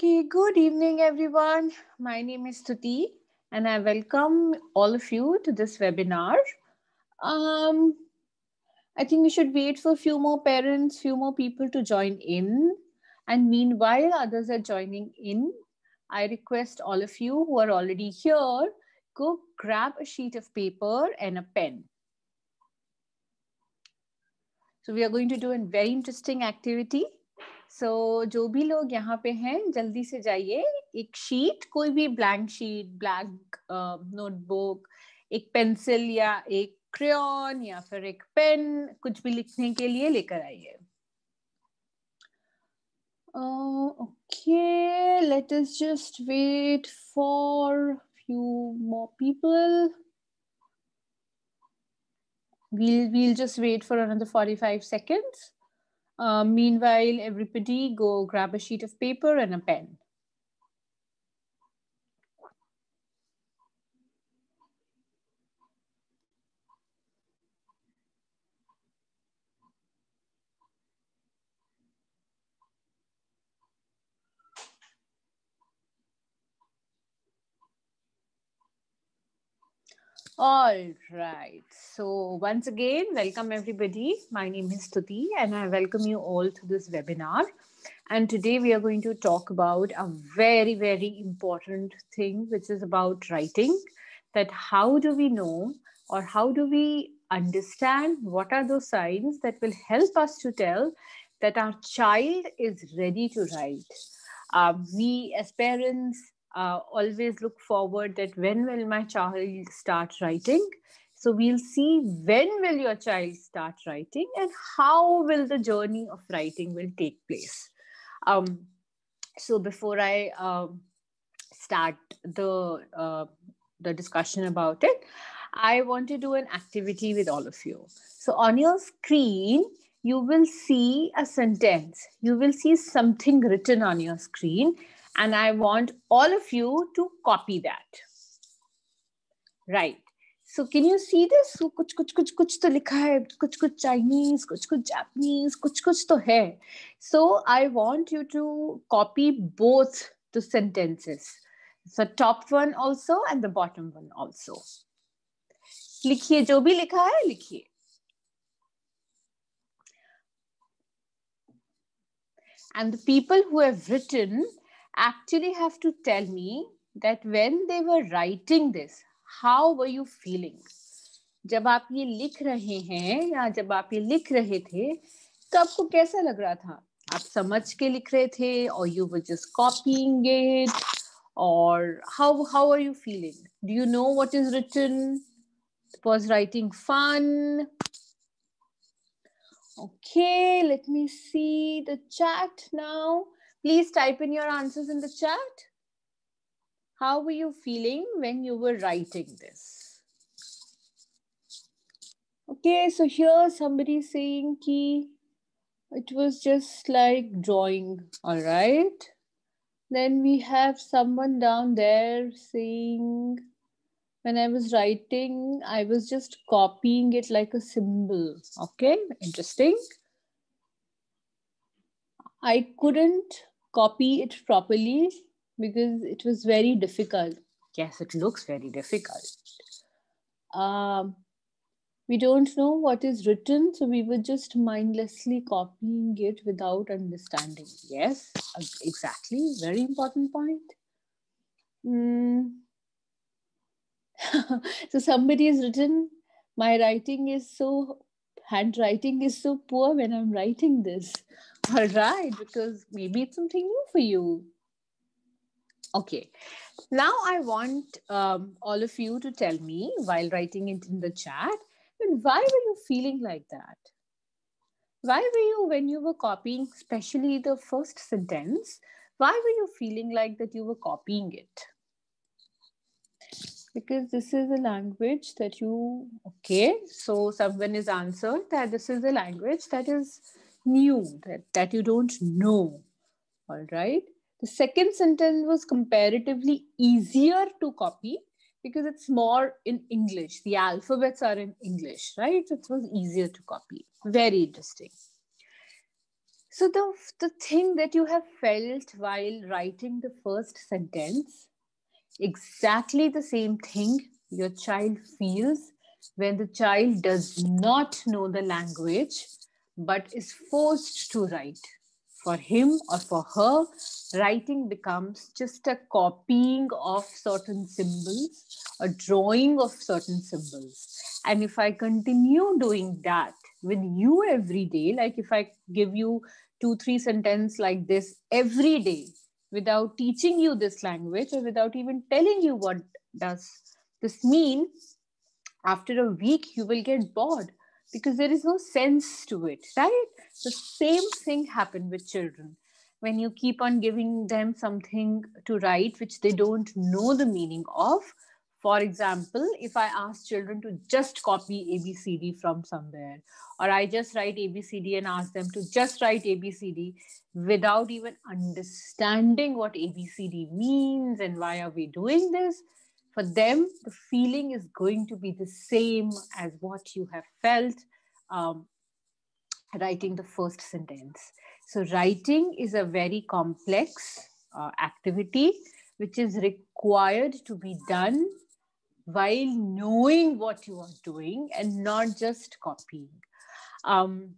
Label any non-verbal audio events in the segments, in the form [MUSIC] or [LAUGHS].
Okay, good evening, everyone. My name is Tuti, and I welcome all of you to this webinar. Um, I think we should wait for a few more parents, few more people to join in. And meanwhile, others are joining in. I request all of you who are already here, go grab a sheet of paper and a pen. So we are going to do a very interesting activity. So so, जो भी लोग यहाँ पे हैं जल्दी से जाइए। एक शीट कोई भी ब्लैंक शीट ब्लैक नोटबुक एक पेंसिल या एक क्रेन या फिर एक पेन कुछ भी लिखने के लिए लेकर आइए। Okay let us just wait for few more people. We'll we'll just wait for another 45 seconds. Uh, Uh, meanwhile, everybody go grab a sheet of paper and a pen. All right. So once again, welcome everybody. My name is Tuti and I welcome you all to this webinar. And today we are going to talk about a very, very important thing, which is about writing. That how do we know or how do we understand what are those signs that will help us to tell that our child is ready to write. Um, we as parents, uh, always look forward that when will my child start writing? So we'll see when will your child start writing and how will the journey of writing will take place. Um, so before i um, start the uh, the discussion about it i want to do an activity with all of you. So on your screen you will see a sentence. You will see something written on your screen and I want all of you to copy that. Right. So can you see this? So कुछ कुछ कुछ कुछ तो लिखा है कुछ कुछ Chinese कुछ कुछ Japanese कुछ कुछ तो है So I want you to copy both the sentences the top one also and the bottom one also लिखिए जो भी लिखा है लिखिए and the people who have written actually have to tell me that when they were writing this, how were you feeling? जब आप ये लिख रहे हैं या जब आप ये लिख रहे थे तो आपको कैसा लग रहा था आप समझ के लिख रहे थे और you were just copying it और how how are you feeling do you know what is written was writing fun okay let me see the chat now Please type in your answers in the chat. How were you feeling when you were writing this? Okay, so here somebody saying ki it was just like drawing, all right? Then we have someone down there saying, when I was writing, I was just copying it like a symbol. Okay, interesting. I couldn't copy it properly because it was very difficult. Yes, it looks very difficult. Um, we don't know what is written, so we were just mindlessly copying it without understanding. Yes, exactly. Very important point. Mm. [LAUGHS] so somebody has written, my writing is so, handwriting is so poor when I'm writing this. [LAUGHS] All right, because maybe it's something new for you. Okay, now I want um, all of you to tell me while writing it in the chat, and why were you feeling like that? Why were you, when you were copying, especially the first sentence, why were you feeling like that you were copying it? Because this is a language that you, okay, so someone is answered that this is a language that is new, that, that you don't know. All right. The second sentence was comparatively easier to copy because it's more in English. The alphabets are in English, right? It was easier to copy. Very interesting. so the the thing that you have felt while writing the first sentence exactly the same thing your child feels when the child does not know the language but is forced to write. For him or for her writing becomes just a copying of certain symbols a drawing of certain symbols. And if i continue doing that with you every day like if i give you two three sentences like this every day without teaching you this language or without even telling you what does this mean after a week you will get bored because there is no sense to it right? The same thing happened with children. When you keep on giving them something to write which they don't know the meaning of for example if i ask children to just copy abcd from somewhere or i just write abcd and ask them to just write abcd without even understanding what abcd means and why are we doing this for them the feeling is going to be the same as what you have felt um, writing the first sentence so writing is a very complex uh, activity which is required to be done while knowing what you are doing and not just copying um,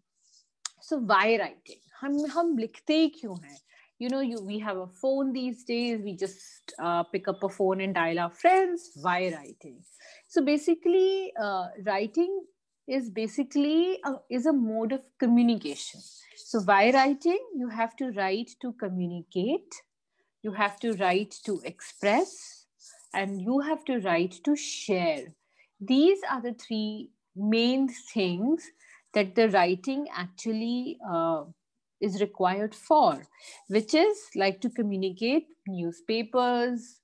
so why writing हम हम लिखते ही क्यों हैं you know you we have a phone these days. We just uh, pick up a phone and dial our friends via writing. So basically uh, writing is basically a, is a mode of communication. So via writing you have to write to communicate. You have to write to express. And you have to write to share. These are the three main things that the writing actually uh, is required for, which is like to communicate newspapers,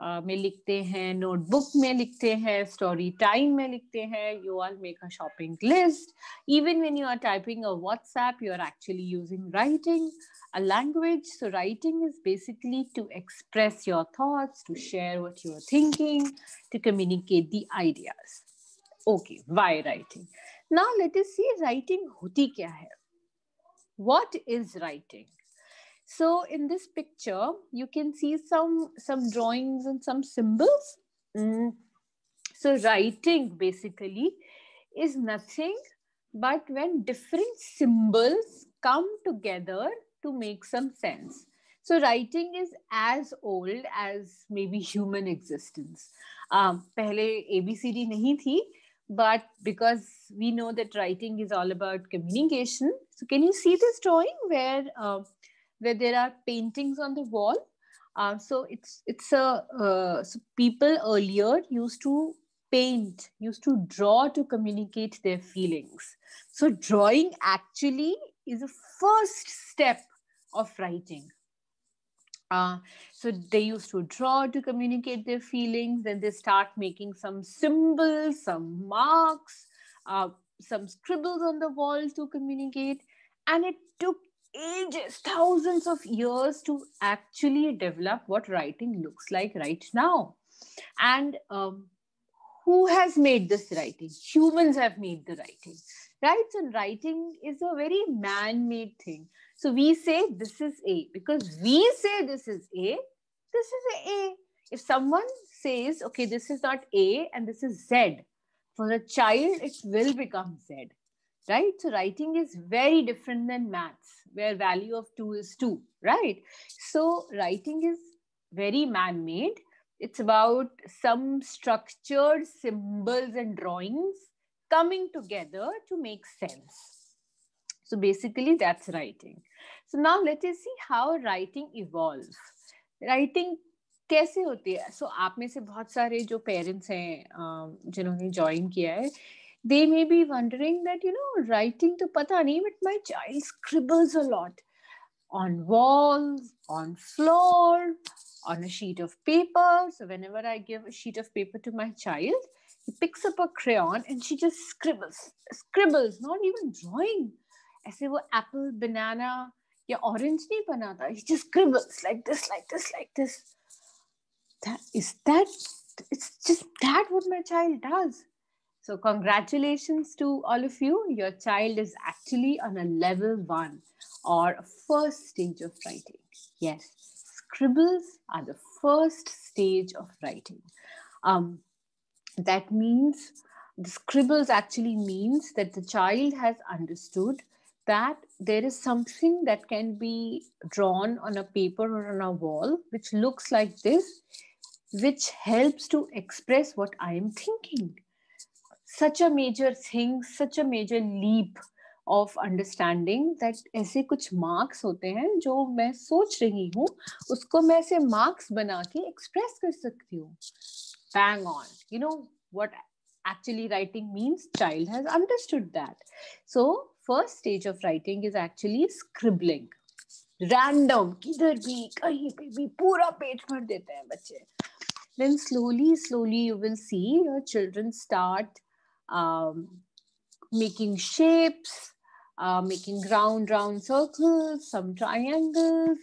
uh, में लिखते हैं notebook में लिखते हैं story time में लिखते हैं you are make a shopping list even when you are typing a WhatsApp you are actually using writing a language so writing is basically to express your thoughts to share what you are thinking to communicate the ideas okay why writing now let us see writing hoti kya hai what is writing? So in this picture you can see some some drawings and some symbols. Mm. so writing basically is nothing but when different symbols come together to make some sense. So writing is as old as maybe human existence. Um, pehle abcd nahi thi but because we know that writing is all about communication so can you see this drawing where uh, where there are paintings on the wall? Uh, so it's it's a uh, so people earlier used to paint used to draw to communicate their feelings. So drawing actually is a first step of writing uh, so they used to draw to communicate their feelings, then they start making some symbols, some marks, uh, some scribbles on the wall to communicate. And it took ages, thousands of years to actually develop what writing looks like right now. And um, who has made this writing? Humans have made the writing, right? So, writing is a very man made thing. So we say this is A because we say this is A, this is a. If someone says, okay, this is not A and this is Z, for a child, it will become Z, right? So writing is very different than maths, where value of 2 is 2, right? So writing is very man-made. It's about some structured symbols and drawings coming together to make sense. So basically, that's writing. So now let us see how writing evolves. Writing कैसे होती है सो so, आप में से बहुत सारे जो parents हैं जिन्होंने ज्वाइन किया है they may be wondering that you know writing तो पता नहीं but my child scribbles a lot on walls on floor on a sheet of paper so whenever i give a sheet of paper to my child he picks up a crayon and she just scribbles scribbles not even drawing ऐसे वो apple banana या orange नहीं बनाता he just scribbles like this like this like this that is that it's just that what my child does so congratulations to all of you your child is actually on a level 1 or a first stage of writing. Yes, scribbles are the first stage of writing. Um, that means the scribbles actually means that the child has understood that there is something that can be drawn on a paper or on a wall which looks like this which helps to express what i am thinking such a major thing such a major leap of understanding that ऐसे कुछ marks होते हैं जो मैं सोच रही हूँ उसको मैं ऐसे marks बना के express कर सकती हूँ bang on you know what actually writing means child has understood that so first stage of writing is actually scribbling random किधर भी कहीं पे भी पूरा पेज भर देते हैं बच्चे then slowly slowly you will see your children start um, making shapes uh, making round round circles some triangles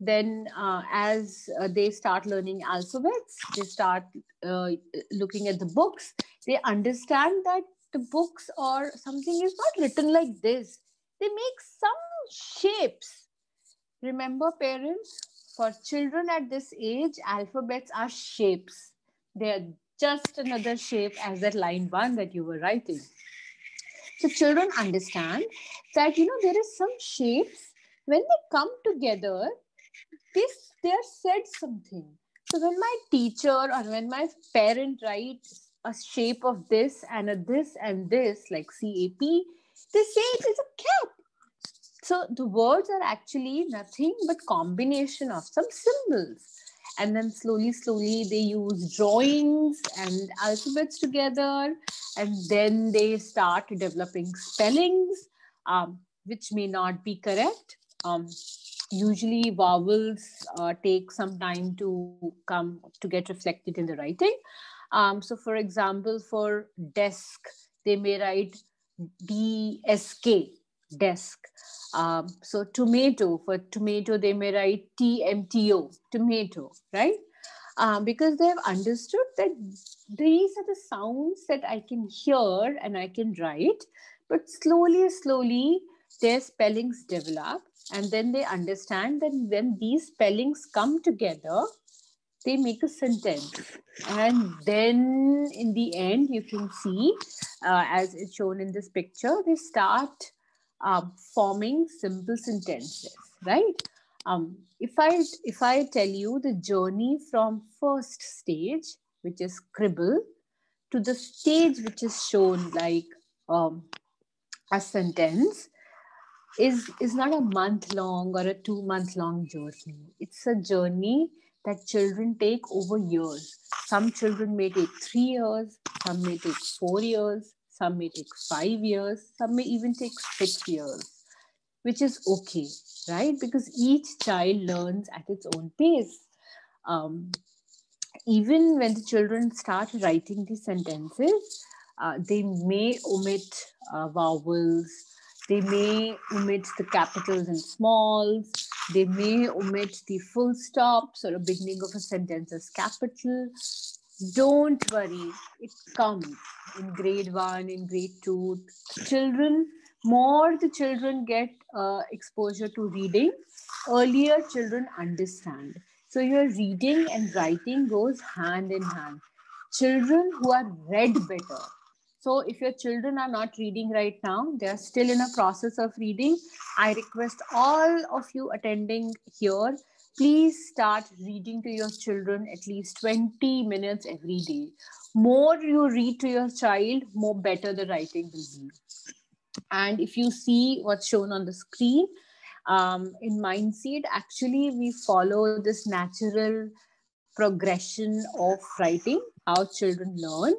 then uh, as uh, they start learning alphabets they start uh, looking at the books they understand that the books or something is not written like this. They make some shapes. Remember, parents, for children at this age, alphabets are shapes. They are just another shape as that line one that you were writing. So children understand that, you know, there is some shapes. When they come together, this they are said something. So when my teacher or when my parent writes a shape of this and a this and this, like CAP, they say it is a cap. So the words are actually nothing but combination of some symbols. And then slowly, slowly they use drawings and alphabets together. And then they start developing spellings, um, which may not be correct. Um, usually vowels uh, take some time to come to get reflected in the writing um, so, for example, for desk, they may write DSK, desk. Um, so, tomato, for tomato, they may write TMTO, tomato, right? Um, because they have understood that these are the sounds that I can hear and I can write, but slowly, slowly, their spellings develop, and then they understand that when these spellings come together, they make a sentence. And then in the end you can see uh, as it's shown in this picture they start uh, forming simple sentences right? Um, if i if i tell you the journey from first stage which is scribble to the stage which is shown like um, a sentence is is not a month long or a two month long journey. It's a journey that children take over years. Some children may take three years, some may take four years, some may take five years, some may even take six years, which is okay, right? Because each child learns at its own pace. Um, even when the children start writing the sentences, uh, they may omit uh, vowels, they may omit the capitals and smalls, they may omit the full stops or a beginning of a sentence as capital. Don't worry, it comes in grade one, in grade two. Children, more the children get uh, exposure to reading, earlier children understand. So your reading and writing goes hand in hand. Children who are read better, so if your children are not reading right now, they are still in a process of reading. I request all of you attending here, please start reading to your children at least 20 minutes every day. More you read to your child, more better the writing will be. And if you see what's shown on the screen, um, in Mindseed, actually we follow this natural progression of writing, how children learn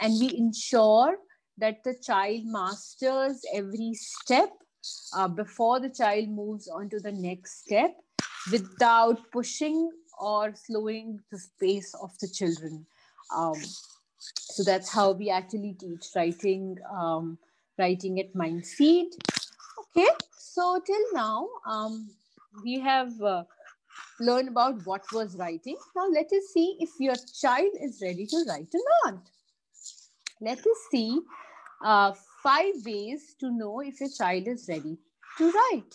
and we ensure that the child masters every step uh, before the child moves on to the next step without pushing or slowing the pace of the children. Um, so that's how we actually teach writing, um, writing at Mindseed. Okay, so till now, um, we have uh, learned about what was writing. Now let us see if your child is ready to write or not. Let us see uh, five ways to know if your child is ready to write.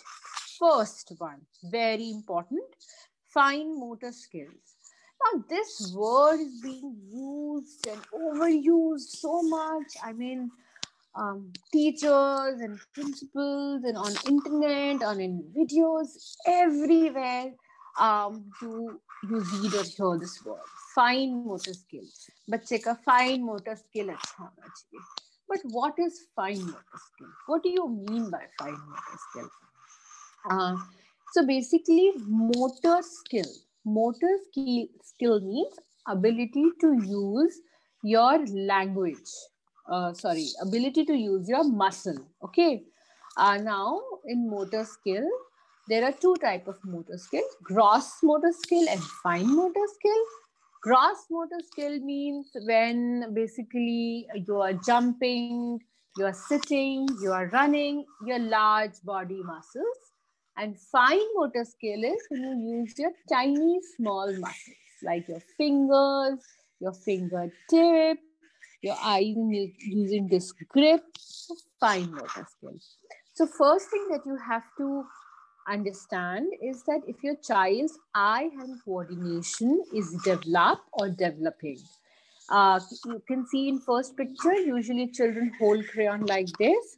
first one, very important, fine motor skills. Now, this word is being used and overused so much. I mean, um, teachers and principals and on internet, on in videos, everywhere um, you you read or hear this word. Fine motor skill. बच्चे का fine motor skill अच्छा होना चाहिए. But what is fine motor skill? What do you mean by fine motor skill? Uh, so basically, motor skill. Motor skill, skill means ability to use your language. Uh, sorry, ability to use your muscle. Okay. Uh, now, in motor skill, there are two type of motor skill: gross motor skill and fine motor skill. Gross motor skill means when basically you are jumping, you are sitting, you are running, your large body muscles. And fine motor skill is when you use your tiny small muscles like your fingers, your fingertip, your eyes using this grip. Fine motor skill. So first thing that you have to understand is that if your child's eye hand coordination is developed or developing uh, you can see in first picture usually children hold crayon like this.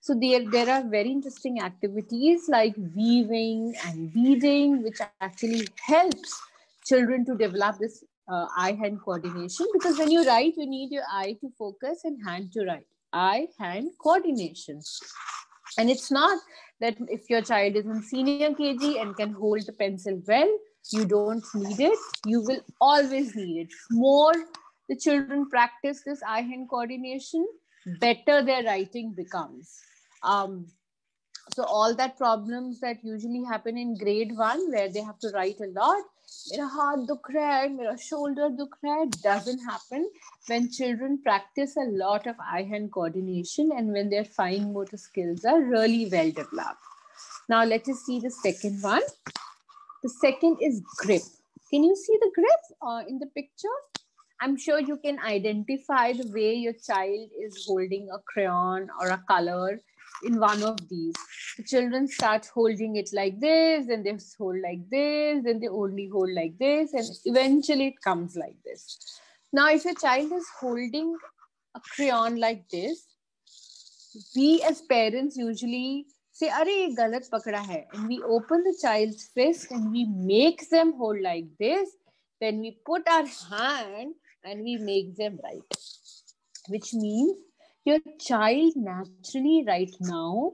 So there, there are very interesting activities like weaving and beading which actually helps children to develop this uh, eye-hand coordination. Because when you write you need your eye to focus and hand to write. Eye-hand coordination and it's not that if your child is in senior KG and can hold the pencil well, you don't need it. You will always need it. More the children practice this eye hand coordination, better their writing becomes. Um, so all that problems that usually happen in grade one where they have to write a lot मेरा हाथ दुख रहा है मेरा shoulder दुख रहा है doesn't happen when children practice a lot of eye hand coordination and when their fine motor skills are really well developed now let us see the second one the second is grip can you see the grip uh, in the picture i'm sure you can identify the way your child is holding a crayon or a color in one of these. The children start holding it like this, and they hold like this, then they only hold like this, and eventually it comes like this. Now, if a child is holding a crayon like this, we as parents usually say, Are galat pakda hai. And we open the child's fist and we make them hold like this. Then we put our hand and we make them write, which means your child naturally right now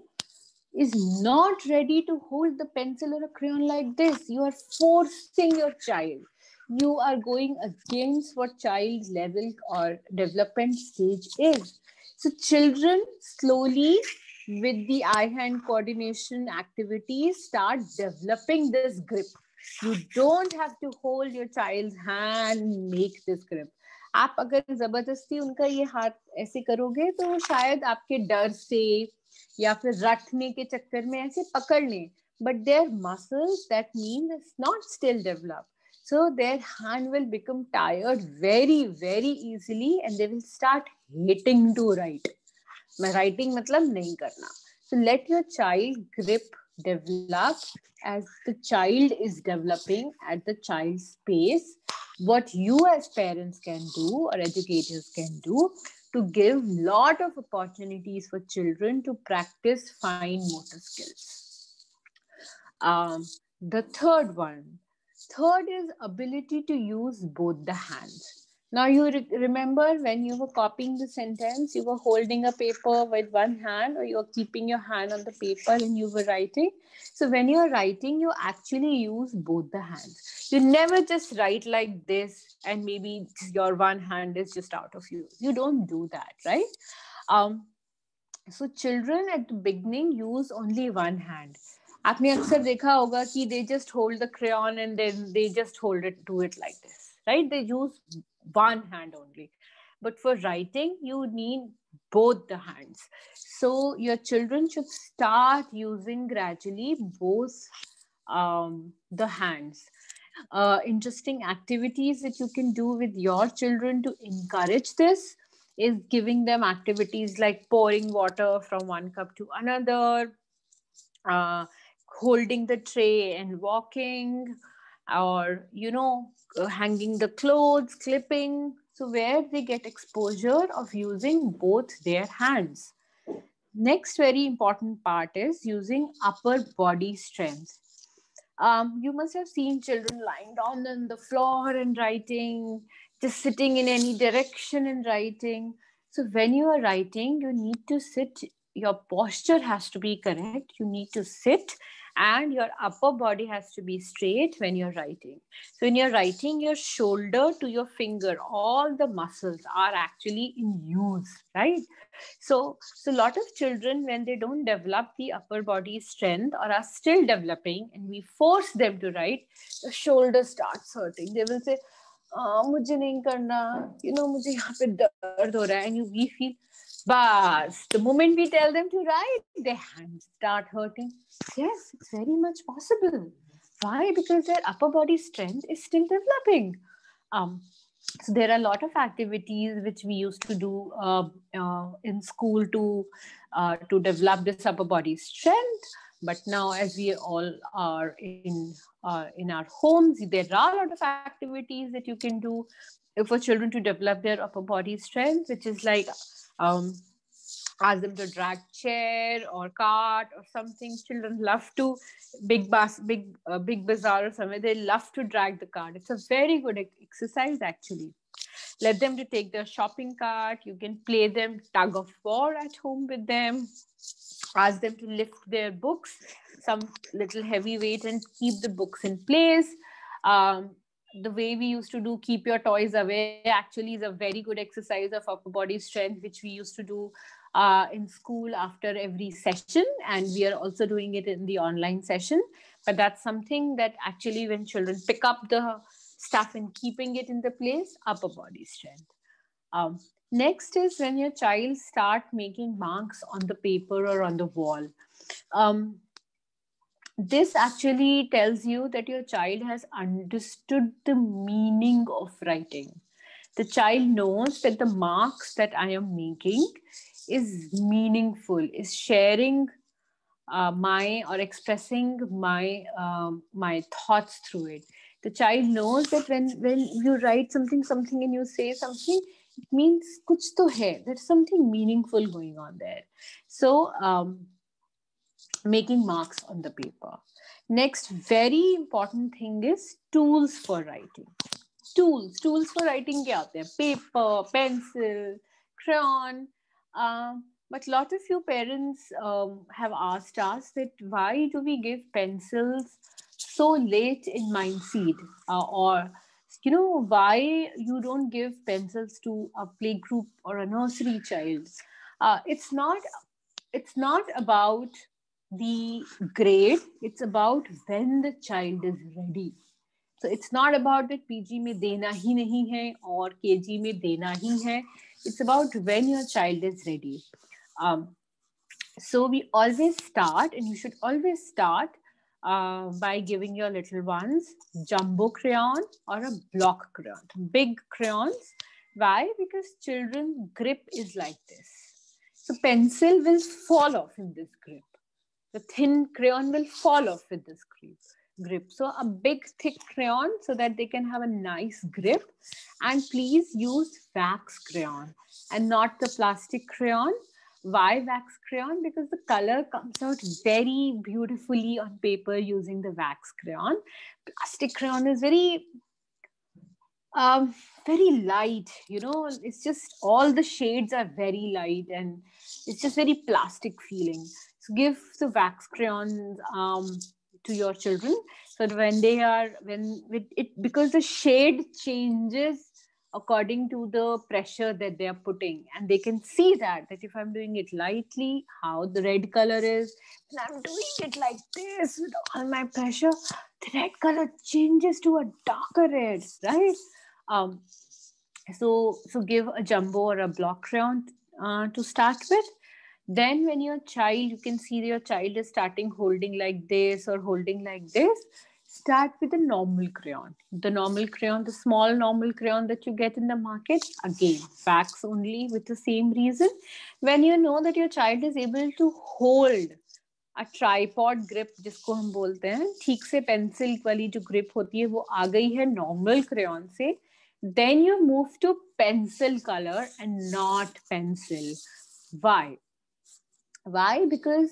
is not ready to hold the pencil or a crayon like this. You are forcing your child. You are going against what child level or development stage is. So, children slowly, with the eye hand coordination activities, start developing this grip. You don't have to hold your child's hand, make this grip. आप अगर ज़बरदस्ती उनका ये हाथ ऐसे करोगे तो शायद आपके डर से या फिर रखने के चक्कर में ऐसे पकड़ लें। But their muscle that mean not still develop so their hand will become tired very very easily and they will start hating to write writing मतलब नहीं करना। So let your child grip develop as the child is developing at the child's pace what you as parents can do or educators can do to give lot of opportunities for children to practice fine motor skills. Um, the third one third is ability to use both the hands now you re- remember when you were copying the sentence, you were holding a paper with one hand or you were keeping your hand on the paper and you were writing. So when you're writing, you actually use both the hands. You never just write like this and maybe your one hand is just out of use. You don't do that, right? Um, so children at the beginning use only one hand. आपने अक्सर देखा होगा कि they just hold the crayon and then they just hold it do it like this right they use one hand only. But for writing, you need both the hands. So your children should start using gradually both um, the hands. Uh, interesting activities that you can do with your children to encourage this is giving them activities like pouring water from one cup to another, uh, holding the tray and walking or you know uh, hanging the clothes clipping. So where they get exposure of using both their hands. Next very important part is using upper body strength. Um, you must have seen children lying down on the floor and writing just sitting in any direction and writing. So when you are writing you need to sit your posture has to be correct. You need to sit and your upper body has to be straight when you're writing. So when you're writing, your shoulder to your finger, all the muscles are actually in use, right? So, so a lot of children, when they don't develop the upper body strength or are still developing, and we force them to write, the shoulder starts hurting. They will say, oh, mujhe nahi karna. you know, mujhe yahan pe dard ho and you, we feel but the moment we tell them to write, their hands start hurting. Yes, it's very much possible. Why? Because their upper body strength is still developing. Um, so there are a lot of activities which we used to do uh, uh, in school to uh, to develop this upper body strength. But now, as we all are in uh, in our homes, there are a lot of activities that you can do for children to develop their upper body strength, which is like um, ask them to drag chair or cart or something. Children love to big bus, big uh, big bazaar or somewhere. They love to drag the cart. It's a very good exercise actually. Let them to take their shopping cart. You can play them tug of war at home with them. Ask them to lift their books, some little heavy weight, and keep the books in place. Um, the way we used to do keep your toys away actually is a very good exercise of upper body strength which we used to do uh, in school after every session and we are also doing it in the online session. But that's something that actually when children pick up the stuff and keeping it in the place upper body strength. Um, next is when your child start making marks on the paper or on the wall. Um, this actually tells you that your child has understood the meaning of writing. The child knows that the marks that I am making is meaningful, is sharing uh, my or expressing my um, my thoughts through it. The child knows that when when you write something, something, and you say something, it means kuch to hai. There's something meaningful going on there. So. Um, making marks on the paper. Next, very important thing is tools for writing. Tools, tools for writing kya hote hain? Paper, pencil, crayon. Uh, but a lot of you parents um, have asked us that why do we give pencils so late in Mindseed uh, or you know why you don't give pencils to a play group or a nursery child uh, it's not it's not about the grade it's about when the child is ready. So it's not about that pg mein dena hi nahi hai or kg mein dena hi hai it's about when your child is ready. Um, so we always start and you should always start uh, by giving your little ones jumbo crayon or a block crayon big crayons. Why? Because children grip is like this. So pencil will fall off in this grip the thin crayon will fall off with this grip. Grip. So a big thick crayon so that they can have a nice grip. And please use wax crayon and not the plastic crayon. Why wax crayon? Because the color comes out very beautifully on paper using the wax crayon. Plastic crayon is very um, very light you know. It's just all the shades are very light and it's just very plastic feeling give the wax crayons um, to your children so when they are when with it because the shade changes according to the pressure that they are putting and they can see that that if i'm doing it lightly how the red color is and i'm doing it like this with all my pressure the red color changes to a darker red right? Um so so give a jumbo or a block crayon uh, to start with then when your child you can see your child is starting holding like this or holding like this start with a normal crayon the normal crayon the small normal crayon that you get in the market again wax only with the same reason when you know that your child is able to hold a tripod grip जिसको हम बोलते हैं ठीक से pencil वाली जो grip होती है वो आ गई है नॉर्मल क्रेयॉन से then you move to pencil color and not pencil why why because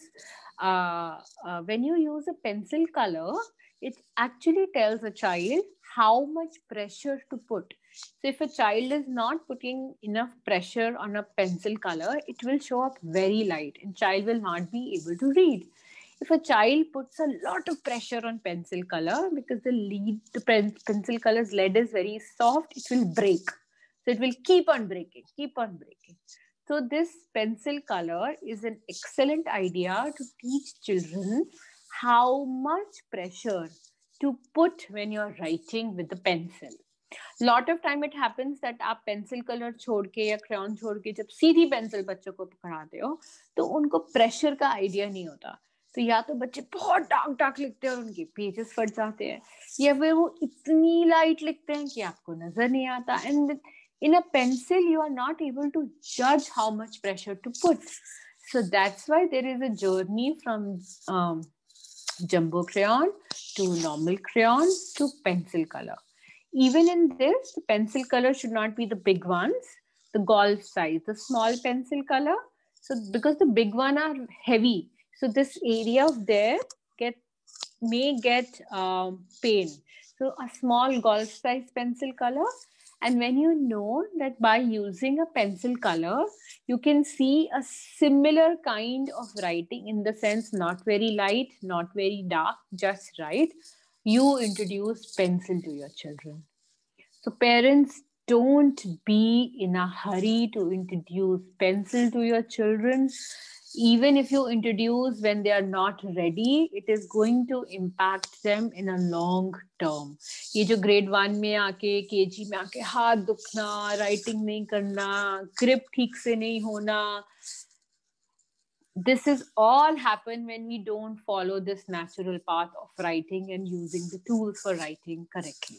uh, uh, when you use a pencil color it actually tells a child how much pressure to put so if a child is not putting enough pressure on a pencil color, it will show up very light and child will not be able to read. If a child puts a lot of pressure on pencil color because the lead, the pen, pencil color's lead is very soft, it will break. So it will keep on breaking, keep on breaking. So this pencil color is an excellent idea to teach children how much pressure to put when you're writing with the pencil. Lot of time it happens that आप pencil colour छोड़ के या crane छोड़ के जब सीधी pencil बच्चों को पकड़ाते हो तो उनको प्रेशर का आइडिया नहीं होता। तो या तो बच्चे बहुत डार्क डार्क लिखते हैं और उनके पेजेस फट जाते हैं। या फिर वो इतनी लाइट लिखते हैं कि आपको नज़र नहीं आता। And in a pencil you are not able to judge how much pressure to put so that's why there is a journey from um, jumbo crayon to normal crayon to pencil color even in this, the pencil color should not be the big ones, the golf size, the small pencil color. So because the big one are heavy, so this area of there get may get um, pain. So a small golf size pencil color. And when you know that by using a pencil color, you can see a similar kind of writing in the sense not very light, not very dark, just right you introduce pencil to your children. So parents don't be in a hurry to introduce pencil to your children Even if you introduce when they are not ready, it is going to impact them in a long term. ये जो grade one में आके KG में आके हाथ दुखना writing नहीं करना grip ठीक से नहीं होना this is all happen when we don't follow this natural path of writing and using the tools for writing correctly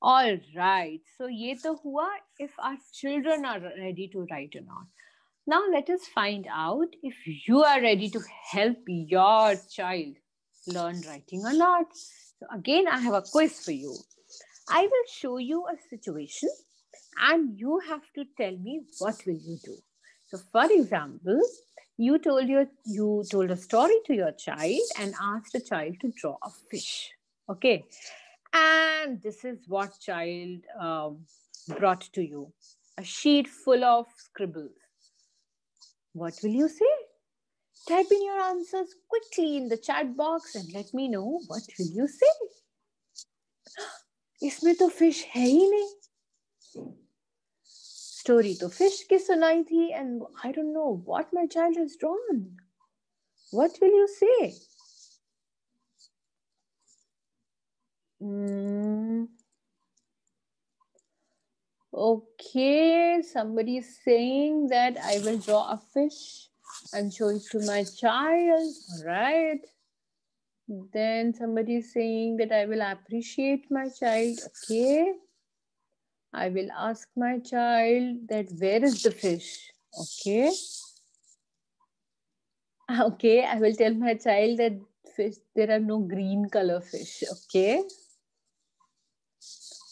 all right so ye to hua if our children are ready to write or not now let us find out if you are ready to help your child learn writing or not so again i have a quiz for you i will show you a situation and you have to tell me what will you do so, for example, you told your you told a story to your child and asked the child to draw a fish. Okay, and this is what child um, brought to you: a sheet full of scribbles. What will you say? Type in your answers quickly in the chat box and let me know what will you say. इसमें तो fish है ही नहीं story तो fish की सुनाई थी and I don't know what my child has drawn what will you say Okay, somebody is saying that I will draw a fish and show it to my child. All right. Then somebody is saying that I will appreciate my child. Okay. I will ask my child that where is the fish? Okay. [LAUGHS] Okay, I will tell my child that fish, there are no green color fish. Okay.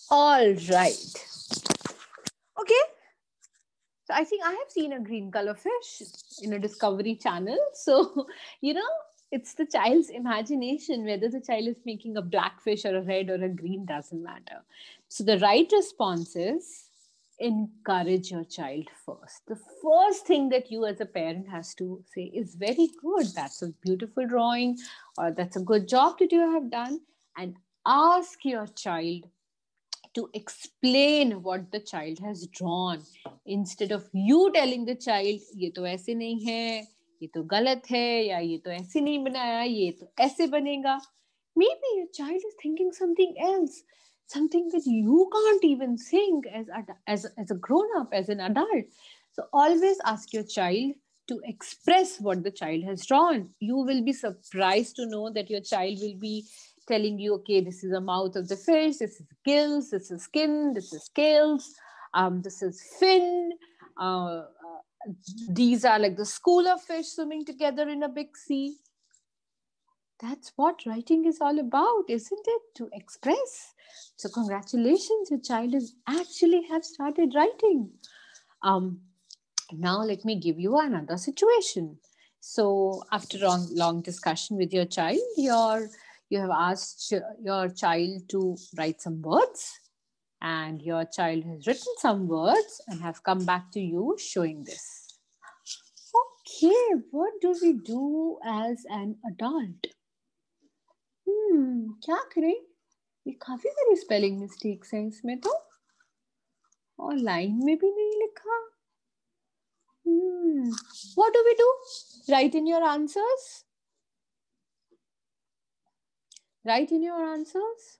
All right. I think I have seen a green color fish in a Discovery channel. [LAUGHS] So, you know, it's the child's imagination whether the child is making a black fish or a red or a green doesn't matter. So the right response is encourage your child first. The first thing that you as a parent has to say is very good. That's a beautiful drawing or that's a good job that you have done. And ask your child to explain what the child has drawn instead of you telling the child ये तो ऐसे नहीं है ये तो गलत है या ये तो ऐसे नहीं बनाया ये तो ऐसे बनेगा maybe your child is thinking something else something that you can't even think as as as a grown up as an adult so always ask your child to express what the child has drawn you will be surprised to know that your child will be telling you okay this is the mouth of the fish this is gills this is skin this is scales um, this is fin uh, these are like the school of fish swimming together in a big sea. That's what writing is all about, isn't it? To express. So, congratulations, your child is actually have started writing. Um, now, let me give you another situation. So, after long, long discussion with your child, your you have asked your child to write some words and your child has written some words and have come back to you showing this. Okay, what do we do as an adult? Hmm, क्या करें ये काफी सारी spelling mistakes हैं इसमें तो और line में भी नहीं लिखा hmm. what do we do write in your answers write in your answers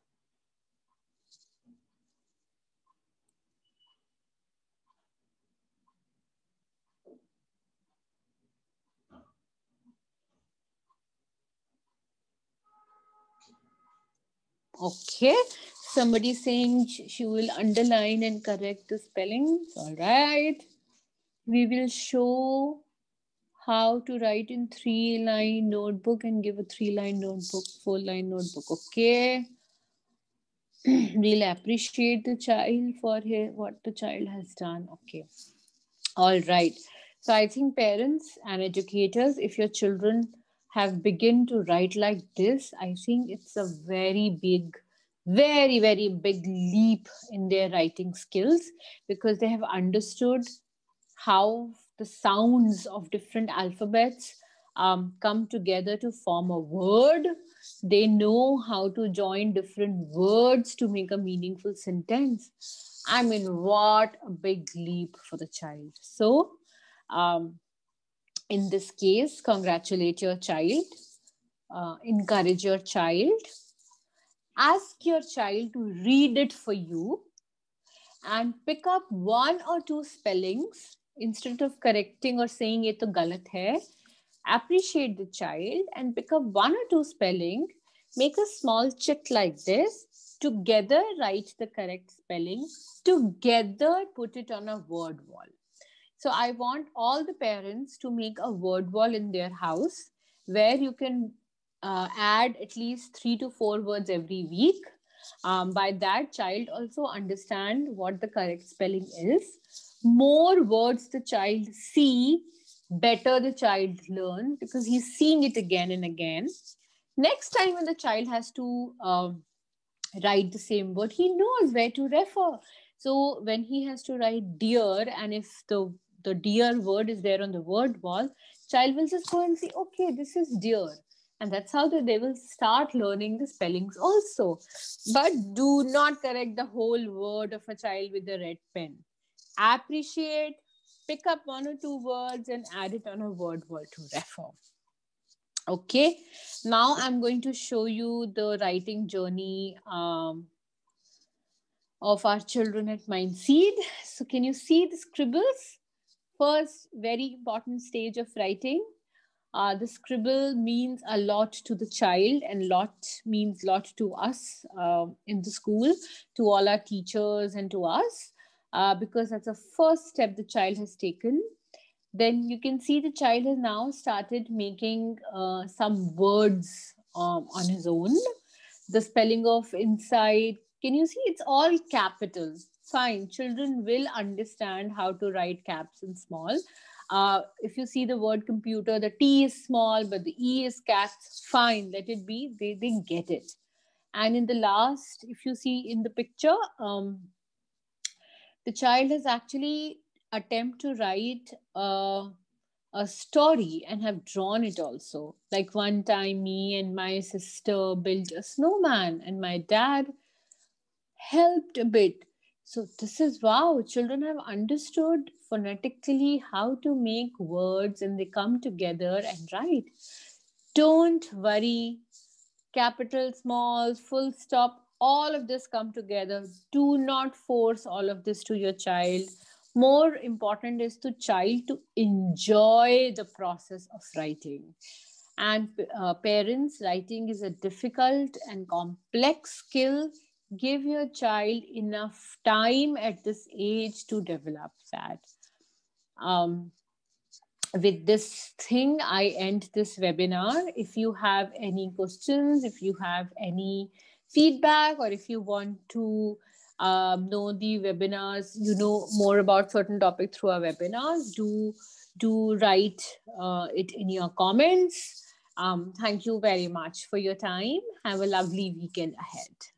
Okay. Somebody saying she will underline and correct the spellings. All right. We will show how to write in three line notebook and give a three line notebook, four line notebook. Okay. [CLEARS THROAT] we'll appreciate the child for his, what the child has done. Okay. All right. So I think parents and educators, if your children have begun to write like this, I think it's a very big, very, very big leap in their writing skills because they have understood how the sounds of different alphabets um, come together to form a word. They know how to join different words to make a meaningful sentence. I mean, what a big leap for the child. So, um, in this case, congratulate your child, uh, encourage your child, ask your child to read it for you, and pick up one or two spellings instead of correcting or saying it to galat hai. Appreciate the child and pick up one or two spelling. Make a small chit like this. Together, write the correct spelling. Together, put it on a word wall so I want all the parents to make a word wall in their house where you can uh, add at least three to four words every week. Um, by that, child also understand what the correct spelling is. More words the child see, better the child learn because he's seeing it again and again. Next time when the child has to um, write the same word, he knows where to refer. So when he has to write dear, and if the the dear word is there on the word wall, child will just go and see, okay, this is dear. And that's how they, they will start learning the spellings also. But do not correct the whole word of a child with a red pen. Appreciate, pick up one or two words and add it on a word wall to refer. Okay, now I'm going to show you the writing journey um, of our children at Mindseed. So can you see the scribbles? first very important stage of writing. Uh, the scribble means a lot to the child and lot means lot to us uh, in the school, to all our teachers and to us, uh, because that's the first step the child has taken. Then you can see the child has now started making uh, some words um, on his own. The spelling of inside, can you see? It's all capitals? fine. Children will understand how to write caps and small. Uh, if you see the word computer the t is small but the e is caps. Fine. Let it be. They, they get it. And in the last if you see in the picture um, the child has actually attempt to write uh, a story and have drawn it also. Like one time me and my sister built a snowman and my dad helped a bit. So this is wow, children have understood phonetically how to make words and they come together and write. Don't worry, capital, small, full stop, all of this come together. Do not force all of this to your child. More important is to child to enjoy the process of writing. And uh, parents, writing is a difficult and complex skill give your child enough time at this age to develop that um, with this thing, I end this webinar. If you have any questions, if you have any feedback, or if you want to um, know the webinars, you know more about certain topic through our webinars, do do write uh, it in your comments. Um, thank you very much for your time. Have a lovely weekend ahead.